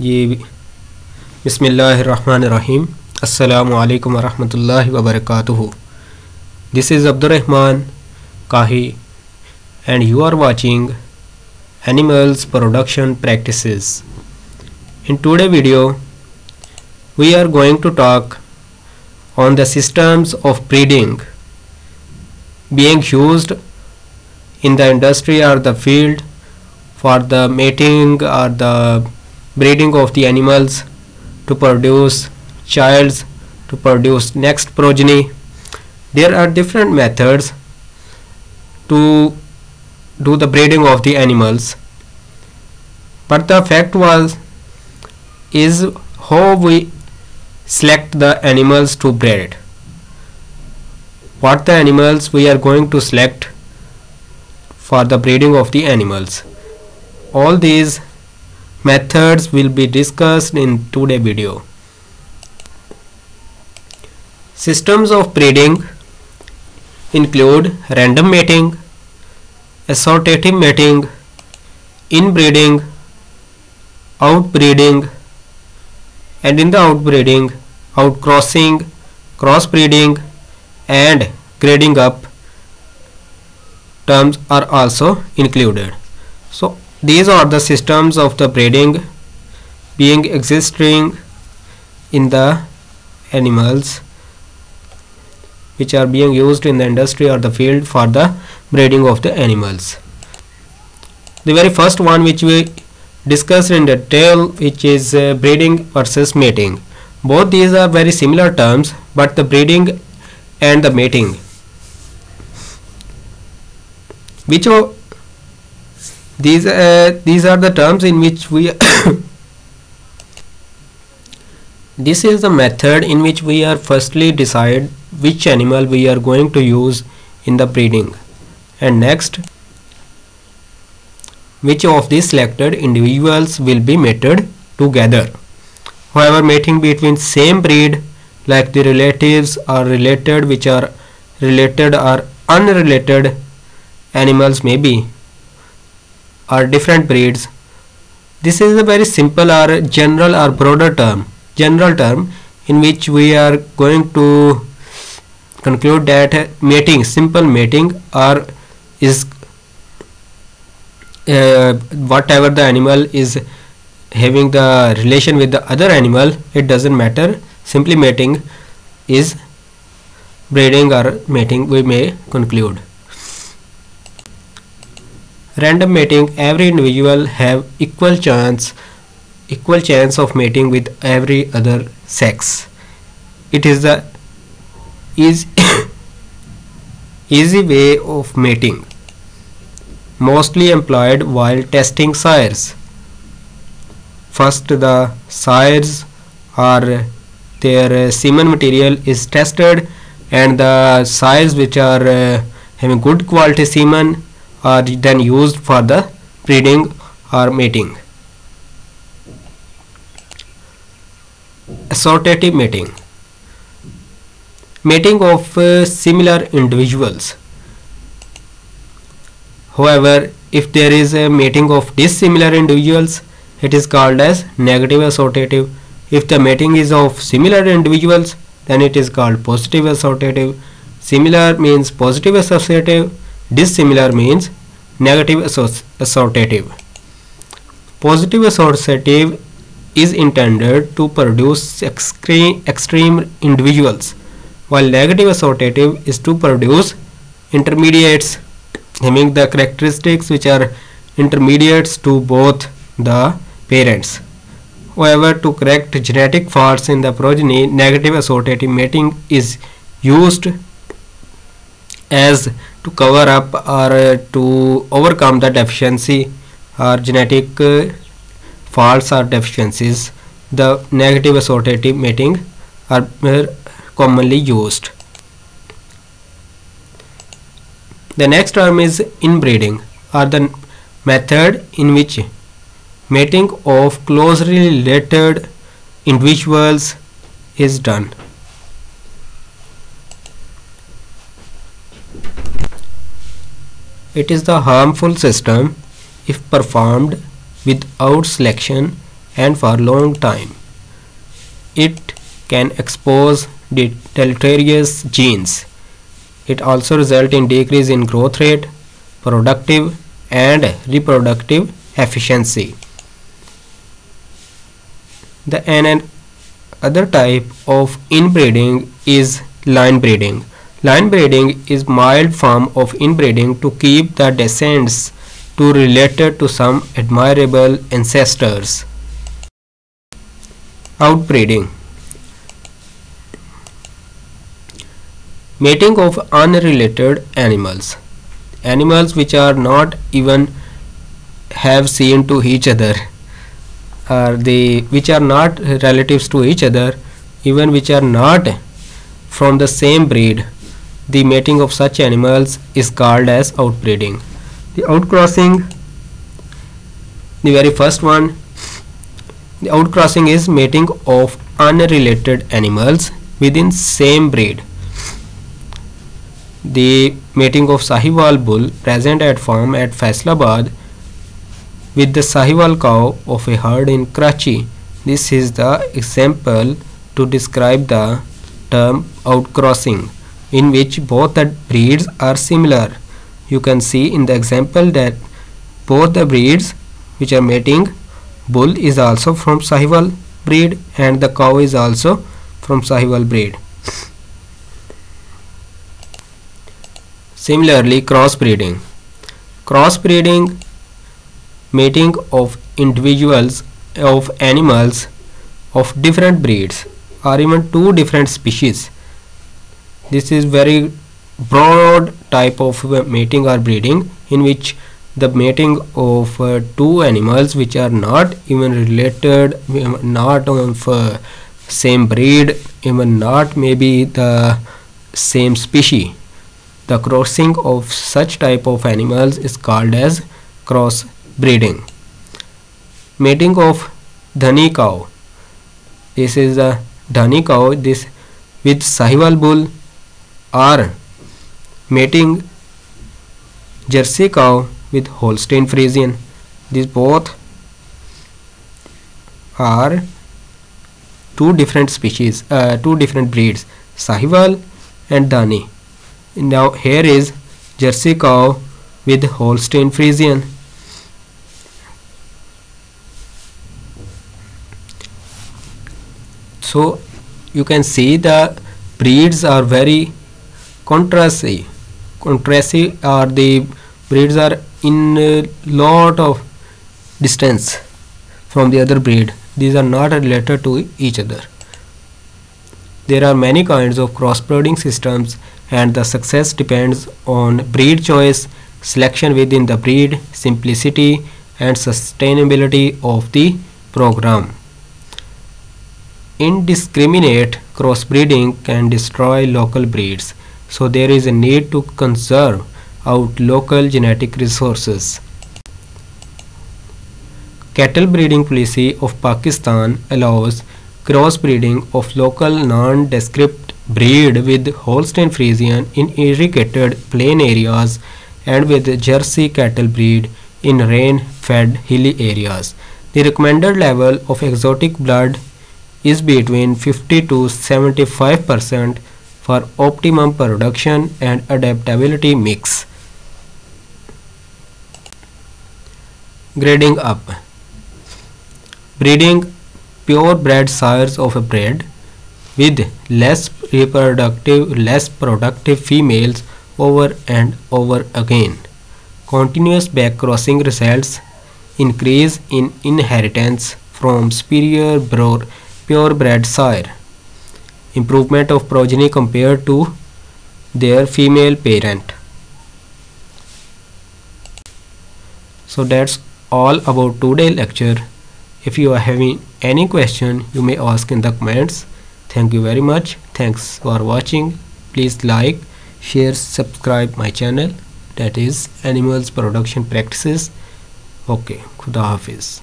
जी बिस्मिल्लाहिर्रहमानिर्रहीम अस्सलामु अलैकुम वरहमतुल्लाहि वबरकातुहू This is Abdurrahman Kahi and you are watching Animals Production Practices. In today's video we are going to talk on the systems of breeding being used in the industry or the field for the mating or the breeding of the animals to produce childs to produce next progeny. There are different methods to do the breeding of the animals. But the fact was is how we select the animals to breed. What the animals we are going to select for the breeding of the animals all these methods will be discussed in today video. Systems of breeding include random mating assortative mating inbreeding outbreeding and in the outbreeding outcrossing crossbreeding and grading up terms are also included. So these are the systems of the breeding being existing in the animals which are being used in the industry or the field for the breeding of the animals. The very first one which we discussed in detail which is uh, breeding versus mating. Both these are very similar terms but the breeding and the mating. Which these uh, these are the terms in which we this is the method in which we are firstly decide which animal we are going to use in the breeding. And next which of these selected individuals will be mated together. However mating between same breed like the relatives are related which are related or unrelated animals may be or different breeds. This is a very simple or general or broader term general term in which we are going to conclude that mating simple mating or is uh, whatever the animal is having the relation with the other animal it doesn't matter. Simply mating is breeding or mating we may conclude random mating every individual have equal chance equal chance of mating with every other sex. It is the easy, easy way of mating mostly employed while testing sires. First the sires or their semen material is tested and the sires which are uh, having good quality semen are then used for the breeding or mating. Assortative mating. Mating of uh, similar individuals. However if there is a mating of dissimilar individuals it is called as negative assortative. If the mating is of similar individuals then it is called positive assortative. Similar means positive associative dissimilar means negative assortative. Positive assortative is intended to produce extreme, individuals while negative assortative is to produce intermediates having the characteristics which are intermediates to both the parents. However to correct genetic faults in the progeny negative assortative mating is used as to cover up or to overcome the deficiency or genetic uh, faults or deficiencies the negative associative mating are commonly used. The next term is inbreeding or the method in which mating of closely related individuals is done It is the harmful system if performed without selection and for long time. It can expose deleterious genes. It also result in decrease in growth rate, productive and reproductive efficiency. The other type of inbreeding is line breeding. Line breeding is mild form of inbreeding to keep the descendants to related to some admirable ancestors. Outbreeding Mating of unrelated animals. Animals which are not even have seen to each other are the which are not relatives to each other even which are not from the same breed the mating of such animals is called as outbreeding. The outcrossing the very first one the outcrossing is mating of unrelated animals within same breed. The mating of Sahiwal bull present at farm at Faisalabad with the Sahiwal cow of a herd in Karachi. This is the example to describe the term outcrossing in which both the breeds are similar. You can see in the example that both the breeds which are mating bull is also from Sahiwal breed and the cow is also from Sahiwal breed. Similarly crossbreeding. Crossbreeding mating of individuals of animals of different breeds or even two different species this is very broad type of mating or breeding in which the mating of uh, two animals which are not even related not of uh, same breed even not maybe the same species. The crossing of such type of animals is called as cross breeding mating of dhani cow. This is the dhani cow this with sahiwal bull or mating jersey cow with holstein friesian these both are two different species uh, two different breeds sahiwal and dhani. Now here is jersey cow with holstein friesian so you can see the breeds are very contrasty contrasty or uh, the breeds are in a lot of distance from the other breed. These are not related to each other. There are many kinds of crossbreeding systems and the success depends on breed choice selection within the breed simplicity and sustainability of the program. Indiscriminate crossbreeding can destroy local breeds so there is a need to conserve out local genetic resources. Cattle breeding policy of Pakistan allows crossbreeding of local non-descript breed with Holstein Friesian in irrigated plain areas and with Jersey cattle breed in rain-fed hilly areas. The recommended level of exotic blood is between 50 to 75 percent for optimum production and adaptability mix. Grading up Breeding purebred sires of a bred with less reproductive, less productive females over and over again. Continuous backcrossing results increase in inheritance from superior purebred sire. Improvement of progeny compared to their female parent. So that's all about today lecture. If you are having any question you may ask in the comments. Thank you very much. Thanks for watching. Please like, share, subscribe my channel that is animals production practices. Okay, Khuda Hafiz.